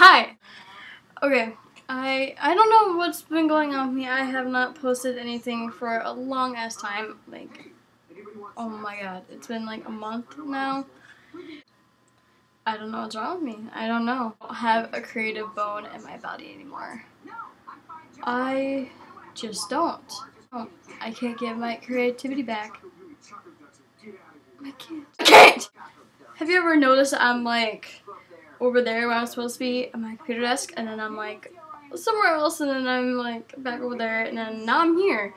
Hi. Okay, I I don't know what's been going on with me. I have not posted anything for a long ass time. Like, oh my god, it's been like a month now. I don't know what's wrong with me. I don't know. I don't have a creative bone in my body anymore. I just don't. I can't get my creativity back. I can't. I can't! Have you ever noticed I'm like over there where I'm supposed to be at my computer desk and then I'm like somewhere else and then I'm like back over there and then now I'm here.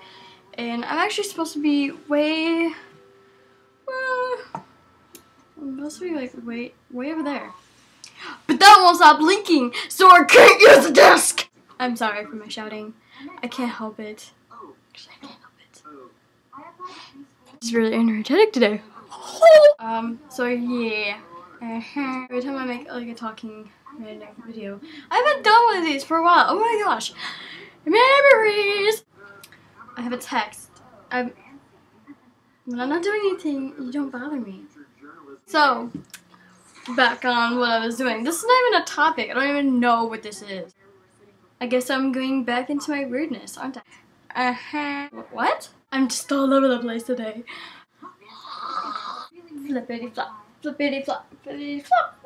And I'm actually supposed to be way I'm supposed to be like way way over there. But that won't stop blinking, so I can't use the desk! I'm sorry for my shouting. I can't help it. I can't help it. It's really energetic today. um, so yeah. Uh-huh. Every time I make like a talking random video. I haven't done one of these for a while. Oh my gosh. Memories! I have a text. I'm when I'm not doing anything, you don't bother me. So, back on what I was doing. This is not even a topic. I don't even know what this is. I guess I'm going back into my weirdness, aren't I? Uh-huh. What? I'm just all over the place today. Flippity flop, flippity flop, flippity flop.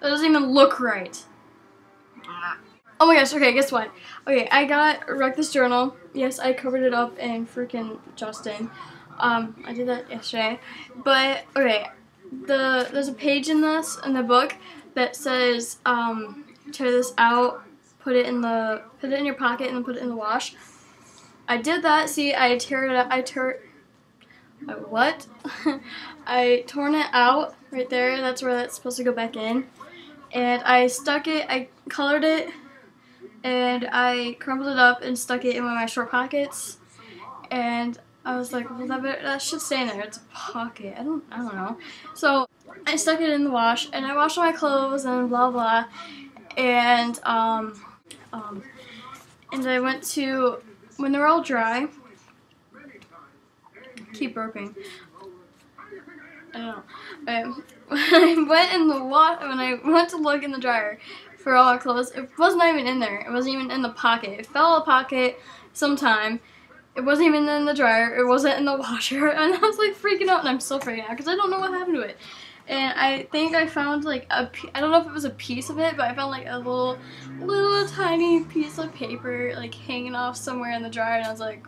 That doesn't even look right. Oh my gosh, okay, guess what? Okay, I got Wreck This Journal. Yes, I covered it up in freaking Justin. Um, I did that yesterday. But, okay, the there's a page in this, in the book, that says, um, tear this out, put it in the, put it in your pocket, and then put it in the wash. I did that. See, I tear it. Up I tear. What? I torn it out right there. That's where that's supposed to go back in. And I stuck it. I colored it, and I crumpled it up and stuck it in one of my short pockets. And I was like, well, that, that should stay in there. It's a pocket. I don't. I don't know. So I stuck it in the wash, and I washed all my clothes and blah blah. And um, um, and I went to when they're all dry, keep burping. I don't know. Um, when I went in the water, when I went to look in the dryer for all our clothes, it wasn't even in there. It wasn't even in the pocket. It fell out of pocket sometime. It wasn't even in the dryer. It wasn't in the washer. And I was like freaking out, and I'm still freaking out because I don't know what happened to it. And I think I found like a, I don't know if it was a piece of it, but I found like a little, little tiny piece of paper like hanging off somewhere in the dryer, and I was like,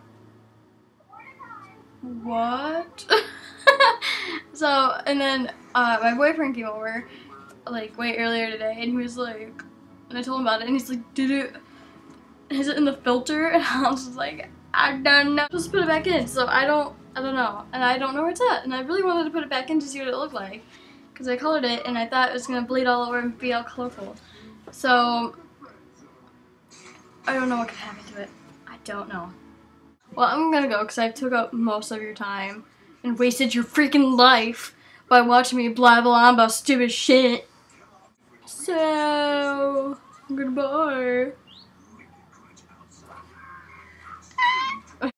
what? so, and then uh, my boyfriend came over like way earlier today, and he was like, and I told him about it, and he's like, did it, is it in the filter? And I was just like, I don't know. Just put it back in, so I don't, I don't know, and I don't know where it's at, and I really wanted to put it back in to see what it looked like because I colored it and I thought it was going to bleed all over and be all colorful. So, I don't know what could happen to it. I don't know. Well, I'm to go because I took up most of your time and wasted your freaking life by watching me blah blah about stupid shit. So, goodbye.